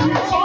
Oh,